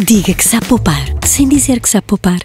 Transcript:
Diga que sabe poupar, sem dizer que sabe poupar.